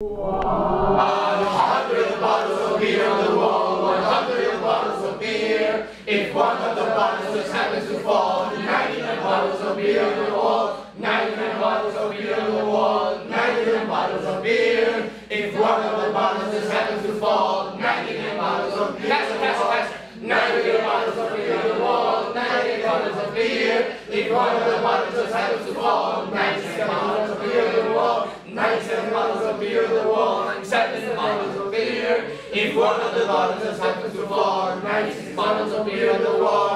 100 bottles of beer on the wall, 100 bottles of beer. If one of the bottles just happens to fall, 99 bottles of beer on the wall, 99 bottles of beer on the wall, 99 bottles of beer. If one of the bottles just happens to fall, 99 bottles of beer faster, faster, faster. 99 bottles of beer on the wall, 99 bottles of beer. If one of the bottles just happens to fall, ninety-nine bottles of beer on the wall, 97 the wall, bottles of beer. If one of the bottles happens to fall, nineteen bottles of beer on the wall.